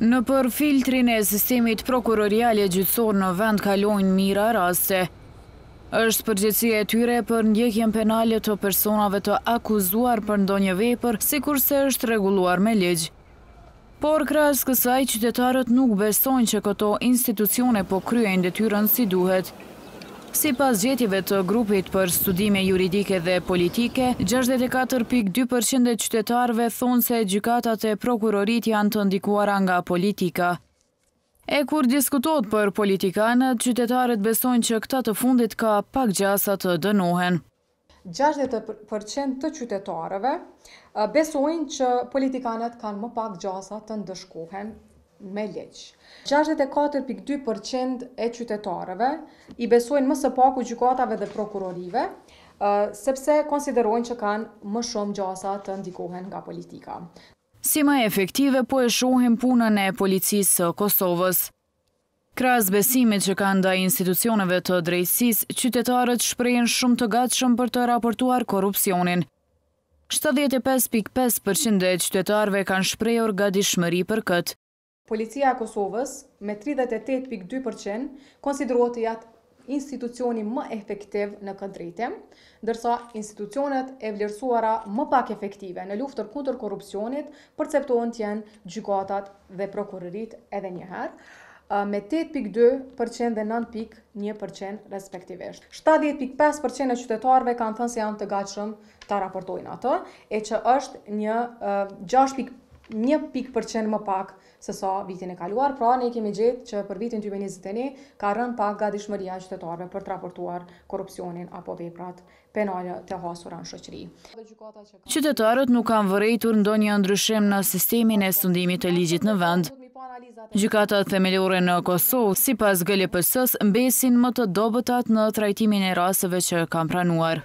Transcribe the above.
Nëpër filtrin e sistemit prokurorial e gjyqësor në vend kalojnë mijëra raste. Është përgjegjësia e tyre për ndjekjen penale të personave të akuzuar për ndonjë vepër, sikurse është rregulluar me ligj. Por krahas kësaj, qytetarët nuk besojnë që këto institucione po kryejnë detyrën si duhet. Sipas gjetjeve të Grupit për Studime Juridike dhe Politike, gjashtëdhjetë e katër pikë dy përqind e qytetarëve thonë se gjykatat e prokuroritë janë të ndikuara nga politika. E kur diskutohet për politikanët, qytetarët besojnë që këta të fundit ka pak gjasa të dënohen. Gjashtëdhjetë për qind të qytetarëve besojnë që politikanët kanë më pak gjasa të ndëshkohen me ligj. Gjashtëdhjetë e katër pikë dy për qind e qytetarëve i besojnë më së paku gjykatave dhe prokurorive, sepse konsiderojnë që kanë më shumë gjasa të ndikohen nga politika. Si më efektive po e shohin punën e Policisë së Kosovës. Krahas besimit që kanë ndaj institucioneve të drejtësisë, qytetarët shprehen shumë të gatshëm për të raportuar korrupsionin. Shtatëdhjetë e pesë pikë pesë për qind e qytetarëve kanë shprehur gatishmëri për këtë. Policia e Kosovës, me tridhjetë e tetë pikë dy për qind, konsiderohet të jetë institucioni më efektiv në këtë drejtim, ndërsa institucionet e vlerësuara më pak efektive në luftën kundër korrupsionit perceptohen të jenë gjykatat dhe prokuroritë edhe një herë, me tetë pikë dy për qind dhe nëntë pikë një për qind respektivisht. Shtatëdhjetë pikë pesë për qind e qytetarëve kanë thënë se janë të gatshëm ta raportojnë atë, e që është një gjashtë pikë një pikë për qind më pak se sa vitin e kaluar, pra ne kemi gjetë që për vitin dy mijë e njëzet e një ka rënë pak gatishmëria e qytetarëve për të raportuar korrupsionin apo veprat penale të hasura në shoqëri. Qytetarët nuk kanë vërejtur ndonjë ndryshim në sistemin e sundimit të ligjit në vend. Gjykatat themelore në Kosovë, sipas GLPS-së, mbesin më të dobëtat në trajtimin e rasteve që kanë pranuar.